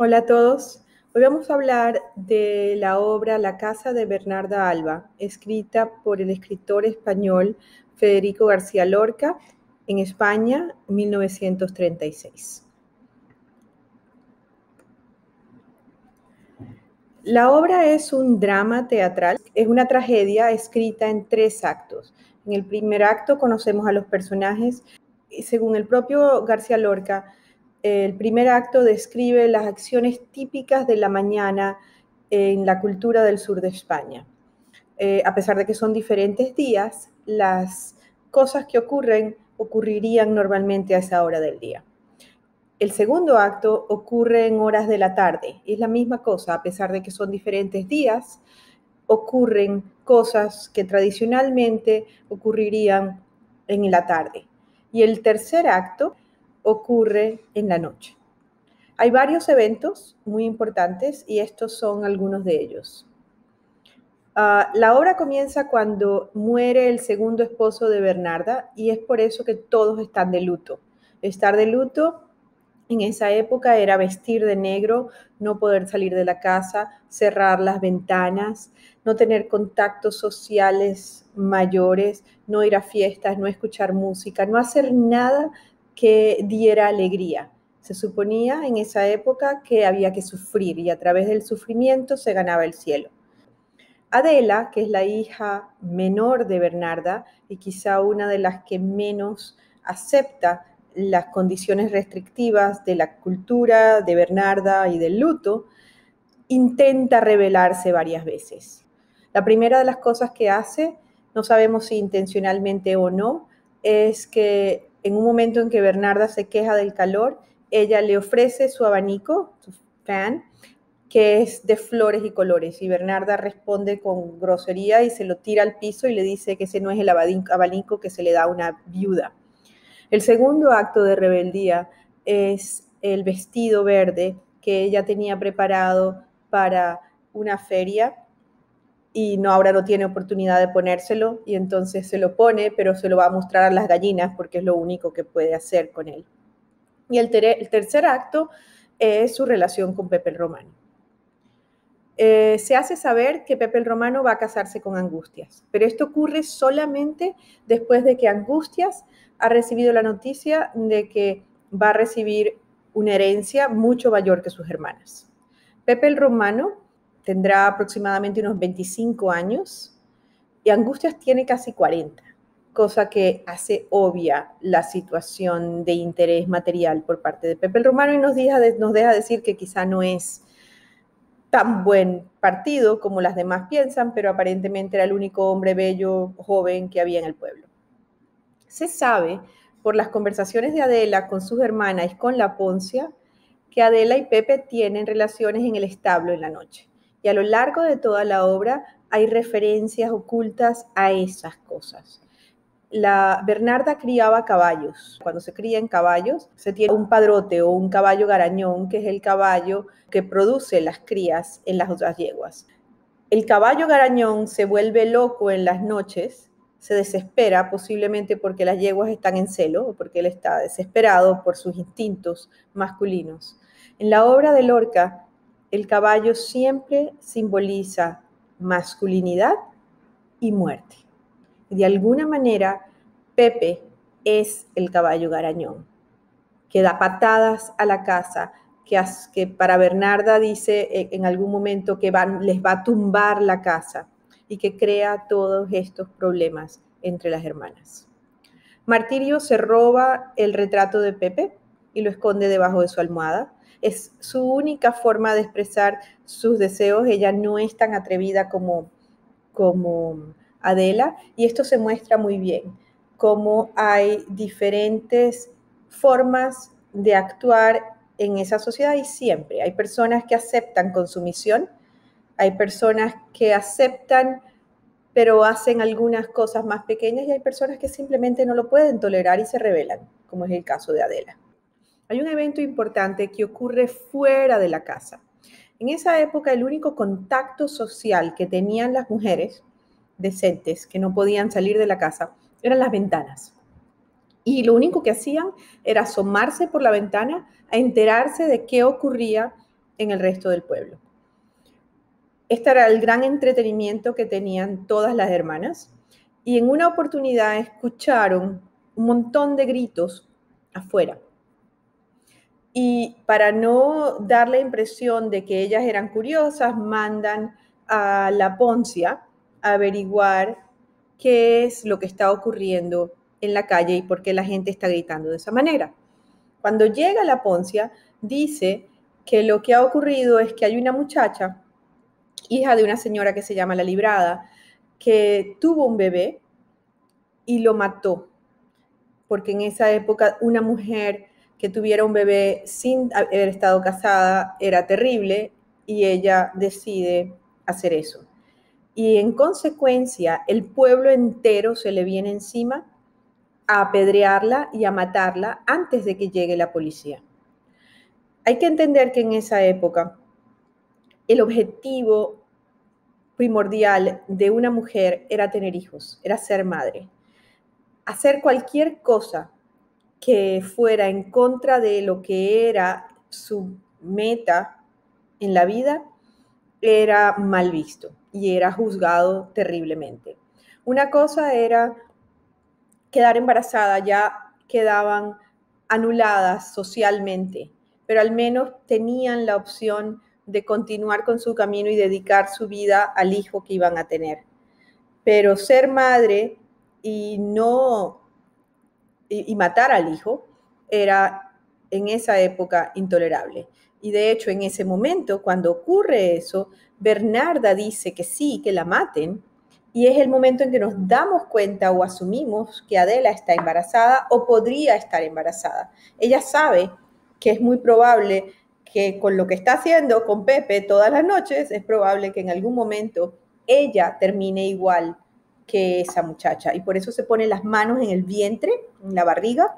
Hola a todos. Hoy vamos a hablar de la obra La Casa de Bernarda Alba, escrita por el escritor español Federico García Lorca en España, 1936. La obra es un drama teatral, es una tragedia escrita en tres actos. En el primer acto conocemos a los personajes según el propio García Lorca, el primer acto describe las acciones típicas de la mañana en la cultura del sur de España. Eh, a pesar de que son diferentes días, las cosas que ocurren ocurrirían normalmente a esa hora del día. El segundo acto ocurre en horas de la tarde. Es la misma cosa, a pesar de que son diferentes días, ocurren cosas que tradicionalmente ocurrirían en la tarde. Y el tercer acto ocurre en la noche. Hay varios eventos muy importantes y estos son algunos de ellos. Ah, la obra comienza cuando muere el segundo esposo de Bernarda y es por eso que todos están de luto. Estar de luto en esa época era vestir de negro, no poder salir de la casa, cerrar las ventanas, no tener contactos sociales mayores, no ir a fiestas, no escuchar música, no hacer nada que diera alegría. Se suponía en esa época que había que sufrir y a través del sufrimiento se ganaba el cielo. Adela, que es la hija menor de Bernarda y quizá una de las que menos acepta las condiciones restrictivas de la cultura de Bernarda y del luto, intenta rebelarse varias veces. La primera de las cosas que hace, no sabemos si intencionalmente o no, es que en un momento en que Bernarda se queja del calor, ella le ofrece su abanico, su fan, que es de flores y colores. Y Bernarda responde con grosería y se lo tira al piso y le dice que ese no es el abanico que se le da a una viuda. El segundo acto de rebeldía es el vestido verde que ella tenía preparado para una feria y no ahora no tiene oportunidad de ponérselo y entonces se lo pone, pero se lo va a mostrar a las gallinas porque es lo único que puede hacer con él. Y el, tercer acto es su relación con Pepe el Romano. Eh, se hace saber que Pepe el Romano va a casarse con Angustias, pero esto ocurre solamente después de que Angustias ha recibido la noticia de que va a recibir una herencia mucho mayor que sus hermanas. Pepe el Romano tendrá aproximadamente unos 25 años y Angustias tiene casi 40, cosa que hace obvia la situación de interés material por parte de Pepe el Romano y nos deja, decir que quizá no es tan buen partido como las demás piensan, pero aparentemente era el único hombre bello, joven que había en el pueblo. Se sabe por las conversaciones de Adela con sus hermanas y con la Poncia que Adela y Pepe tienen relaciones en el establo en la noche. A lo largo de toda la obra hay referencias ocultas a esas cosas. La Bernarda criaba caballos. Cuando se crían caballos, se tiene un padrote o un caballo garañón, que es el caballo que produce las crías en las otras yeguas. El caballo garañón se vuelve loco en las noches, se desespera, posiblemente porque las yeguas están en celo o porque él está desesperado por sus instintos masculinos. En la obra de Lorca, el caballo siempre simboliza masculinidad y muerte. de alguna manera, Pepe es el caballo garañón, que da patadas a la casa, que, para Bernarda dice eh, en algún momento que van, les va a tumbar la casa y que crea todos estos problemas entre las hermanas. Martirio se roba el retrato de Pepe y lo esconde debajo de su almohada es su única forma de expresar sus deseos. Ella no es tan atrevida como, como Adela y esto se muestra muy bien, cómo hay diferentes formas de actuar en esa sociedad y siempre hay personas que aceptan con sumisión, hay personas que aceptan pero hacen algunas cosas más pequeñas y hay personas que simplemente no lo pueden tolerar y se rebelan, como es el caso de Adela hay un evento importante que ocurre fuera de la casa. En esa época el único contacto social que tenían las mujeres decentes que no podían salir de la casa eran las ventanas. Y lo único que hacían era asomarse por la ventana a enterarse de qué ocurría en el resto del pueblo. Este era el gran entretenimiento que tenían todas las hermanas y en una oportunidad escucharon un montón de gritos afuera. Y para no dar la impresión de que ellas eran curiosas, mandan a la Poncia a averiguar qué es lo que está ocurriendo en la calle y por qué la gente está gritando de esa manera. Cuando llega la Poncia, dice que lo que ha ocurrido es que hay una muchacha, hija de una señora que se llama La Librada, que tuvo un bebé y lo mató, porque en esa época una mujer que tuviera un bebé sin haber estado casada era terrible y ella decide hacer eso. Y en consecuencia, el pueblo entero se le viene encima a apedrearla y a matarla antes de que llegue la policía. Hay que entender que en esa época el objetivo primordial de una mujer era tener hijos, era ser madre. Hacer cualquier cosa que fuera en contra de lo que era su meta en la vida era mal visto y era juzgado terriblemente. Una cosa era quedar embarazada, ya quedaban anuladas socialmente, pero al menos tenían la opción de continuar con su camino y dedicar su vida al hijo que iban a tener. Pero ser madre y no y, matar al hijo era en esa época intolerable. Y de hecho, en ese momento, cuando ocurre eso, Bernarda dice que sí, que la maten, y es el momento en que nos damos cuenta o asumimos que Adela está embarazada o podría estar embarazada. Ella sabe que es muy probable que con lo que está haciendo con Pepe todas las noches, es probable que en algún momento ella termine igual que esa muchacha. Y por eso se pone las manos en el vientre, en la barriga,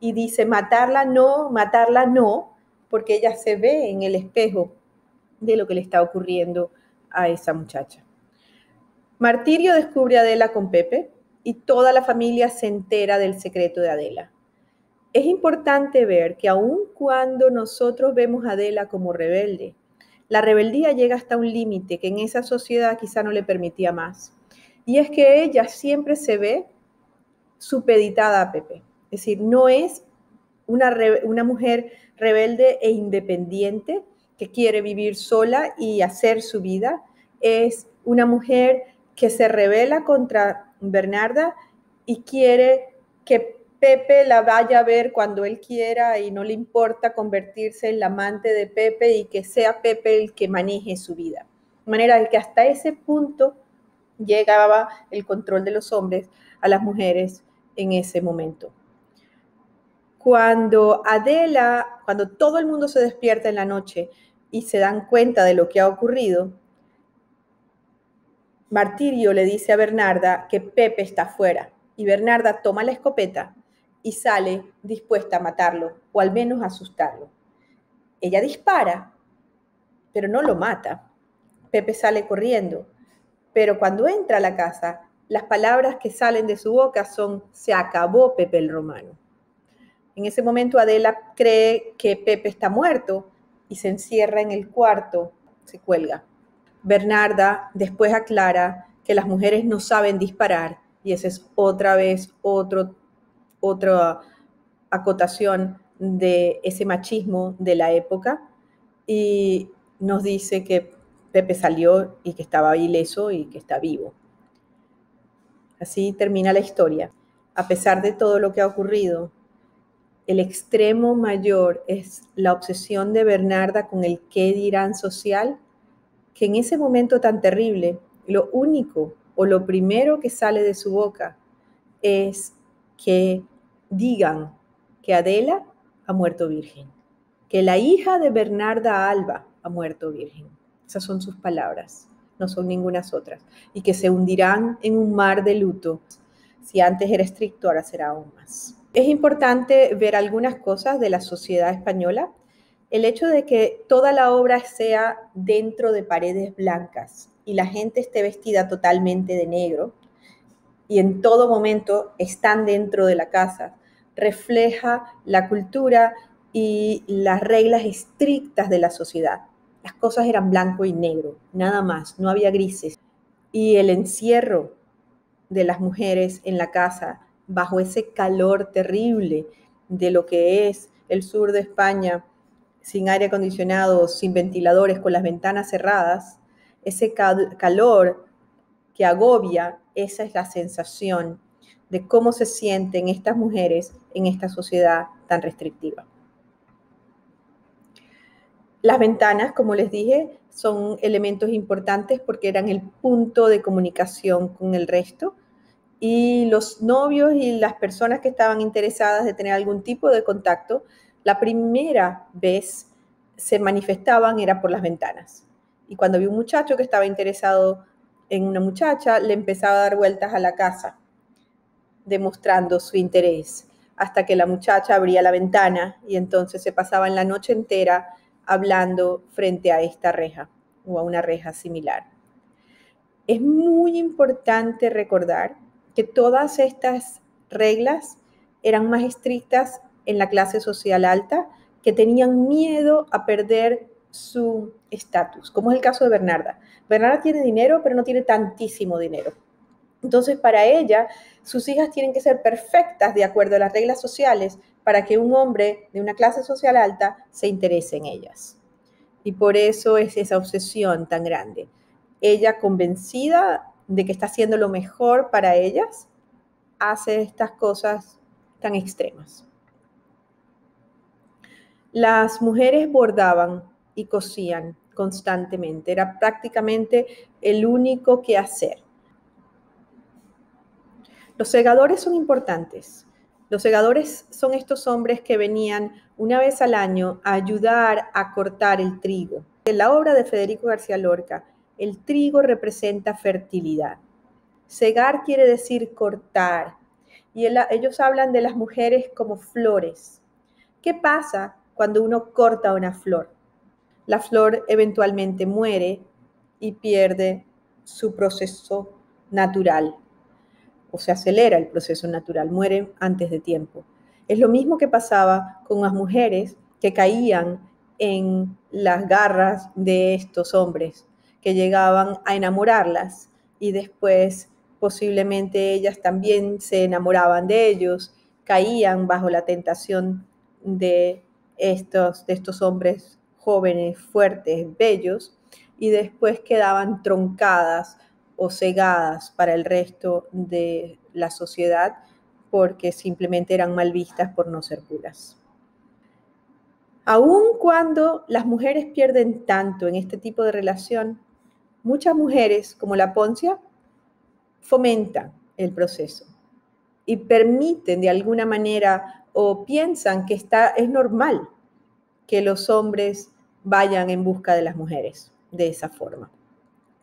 y dice, matarla no, matarla no, porque ella se ve en el espejo de lo que le está ocurriendo a esa muchacha. Martirio descubre a Adela con Pepe y toda la familia se entera del secreto de Adela. Es importante ver que aun cuando nosotros vemos a Adela como rebelde, la rebeldía llega hasta un límite que en esa sociedad quizá no le permitía más. Y es que ella siempre se ve supeditada a Pepe. Es decir, no es una, una mujer rebelde e independiente que quiere vivir sola y hacer su vida. Es una mujer que se revela contra Bernarda y quiere que Pepe la vaya a ver cuando él quiera y no le importa convertirse en la amante de Pepe y que sea Pepe el que maneje su vida. De manera que hasta ese punto llegaba el control de los hombres a las mujeres en ese momento. Cuando Adela, cuando todo el mundo se despierta en la noche y se dan cuenta de lo que ha ocurrido, Martirio le dice a Bernarda que Pepe está fuera y Bernarda toma la escopeta y sale dispuesta a matarlo o al menos asustarlo. Ella dispara, pero no lo mata. Pepe sale corriendo, pero cuando entra a la casa, las palabras que salen de su boca son, se acabó Pepe el Romano. En ese momento Adela cree que Pepe está muerto y se encierra en el cuarto, se cuelga. Bernarda después aclara que las mujeres no saben disparar y esa es otra vez otro otra acotación de ese machismo de la época y nos dice que Pepe salió y que estaba ileso y que está vivo. Así termina la historia. A pesar de todo lo que ha ocurrido, el extremo mayor es la obsesión de Bernarda con el qué dirán social, que en ese momento tan terrible, lo único o lo primero que sale de su boca es que digan que Adela ha muerto virgen, que la hija de Bernarda Alba ha muerto virgen. Esas son sus palabras, no son ningunas otras. Y que se hundirán en un mar de luto. Si antes era estricto, ahora será aún más. Es importante ver algunas cosas de la sociedad española. El hecho de que toda la obra sea dentro de paredes blancas y la gente esté vestida totalmente de negro, y en todo momento están dentro de la casa, refleja la cultura y las reglas estrictas de la sociedad. Cosas eran blanco y negro, nada más, no había grises. Y el encierro de las mujeres en la casa, bajo ese calor terrible de lo que es el sur de España, sin aire acondicionado, sin ventiladores, con las ventanas cerradas, ese calor que agobia, esa es la sensación de cómo se sienten estas mujeres en esta sociedad tan restrictiva. Las ventanas, como les dije, son elementos importantes porque eran el punto de comunicación con el resto y los novios y las personas que estaban interesadas de tener algún tipo de contacto, la primera vez se manifestaban era por las ventanas. Y cuando vi un muchacho que estaba interesado en una muchacha, le empezaba a dar vueltas a la casa, demostrando su interés, hasta que la muchacha abría la ventana y entonces se pasaba en la noche entera hablando frente a esta reja o a una reja similar. Es muy importante recordar que todas estas reglas eran más estrictas en la clase social alta, que tenían miedo a perder su estatus, como es el caso de Bernarda. Bernarda tiene dinero, pero no tiene tantísimo dinero. Entonces, para ella, sus hijas tienen que ser perfectas de acuerdo a las reglas sociales para que un hombre de una clase social alta se interese en ellas. Y por eso es esa obsesión tan grande. Ella convencida de que está haciendo lo mejor para ellas, hace estas cosas tan extremas. Las mujeres bordaban y cosían constantemente. Era prácticamente el único que hacer. Los segadores son importantes. Los segadores son estos hombres que venían una vez al año a ayudar a cortar el trigo. En la obra de Federico García Lorca, el trigo representa fertilidad. Segar quiere decir cortar. Y ellos hablan de las mujeres como flores. ¿Qué pasa cuando uno corta una flor? La flor eventualmente muere y pierde su proceso natural o se acelera el proceso natural, muere antes de tiempo. Es lo mismo que pasaba con las mujeres que caían en las garras de estos hombres, que llegaban a enamorarlas y después posiblemente ellas también se enamoraban de ellos, caían bajo la tentación de estos, de estos hombres jóvenes, fuertes, bellos, y después quedaban troncadas o cegadas para el resto de la sociedad porque simplemente eran mal vistas por no ser puras. Aun cuando las mujeres pierden tanto en este tipo de relación, muchas mujeres, como la Poncia, fomentan el proceso y permiten de alguna manera o piensan que está, es normal que los hombres vayan en busca de las mujeres de esa forma.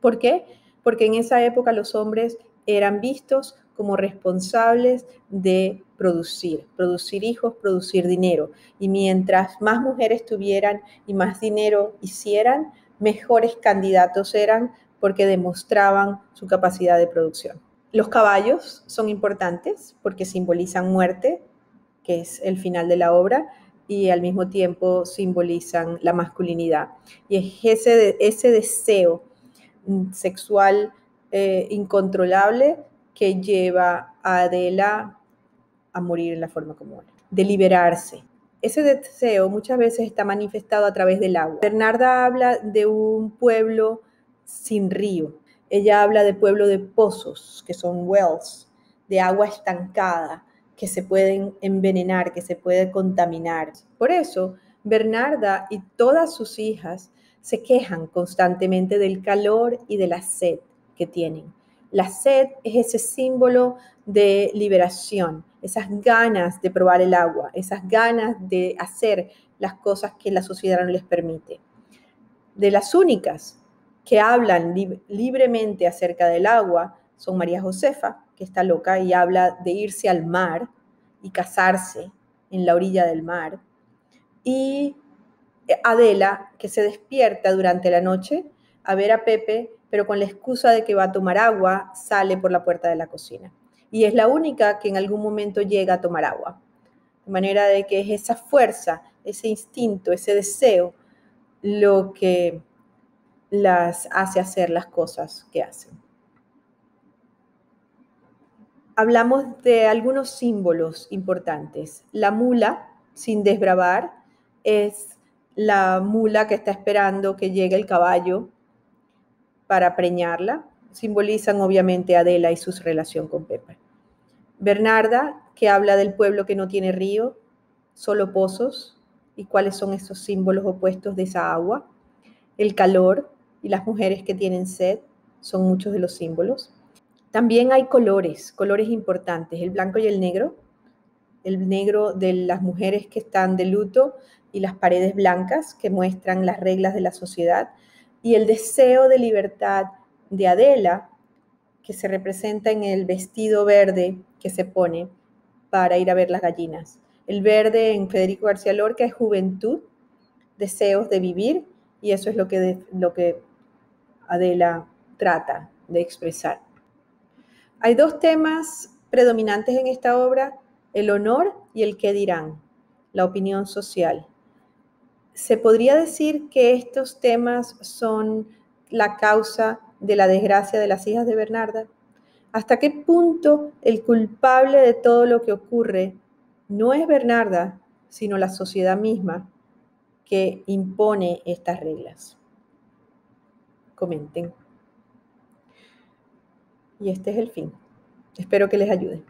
¿Por qué? Porque en esa época los hombres eran vistos como responsables de producir, producir hijos, producir dinero. Y mientras más mujeres tuvieran y más dinero hicieran, mejores candidatos eran porque demostraban su capacidad de producción. Los caballos son importantes porque simbolizan muerte, que es el final de la obra, y al mismo tiempo simbolizan la masculinidad. Y es ese, ese deseo sexual eh, incontrolable que lleva a Adela a morir en la forma como de liberarse. Ese deseo muchas veces está manifestado a través del agua. Bernarda habla de un pueblo sin río. Ella habla de pueblo de pozos, que son wells, de agua estancada, que se pueden envenenar, que se puede contaminar. Por eso, Bernarda y todas sus hijas se quejan constantemente del calor y de la sed que tienen. La sed es ese símbolo de liberación, esas ganas de probar el agua, esas ganas de hacer las cosas que la sociedad no les permite. De las únicas que hablan libremente acerca del agua son María Josefa, que está loca y habla de irse al mar y casarse en la orilla del mar, y Adela, que se despierta durante la noche a ver a Pepe, pero con la excusa de que va a tomar agua, sale por la puerta de la cocina. Y es la única que en algún momento llega a tomar agua. De manera de que es esa fuerza, ese instinto, ese deseo, lo que las hace hacer las cosas que hacen. Hablamos de algunos símbolos importantes. La mula, sin desbravar, es la mula que está esperando que llegue el caballo para preñarla. Simbolizan obviamente Adela y su relación con Pepe. Bernarda, que habla del pueblo que no tiene río, solo pozos, y cuáles son esos símbolos opuestos de esa agua. El calor y las mujeres que tienen sed son muchos de los símbolos. También hay colores, colores importantes, el blanco y el negro. El negro de las mujeres que están de luto y las paredes blancas que muestran las reglas de la sociedad. Y el deseo de libertad de Adela, que se representa en el vestido verde que se pone para ir a ver las gallinas. El verde en Federico García Lorca es juventud, deseos de vivir, y eso es lo que, lo que Adela trata de expresar. Hay dos temas predominantes en esta obra, el honor y el qué dirán, la opinión social. Se podría decir que estos temas son la causa de la desgracia de las hijas de Bernarda. ¿Hasta qué punto el culpable de todo lo que ocurre no es Bernarda, sino la sociedad misma que impone estas reglas? Comenten. Y este es el fin. Espero que les ayude.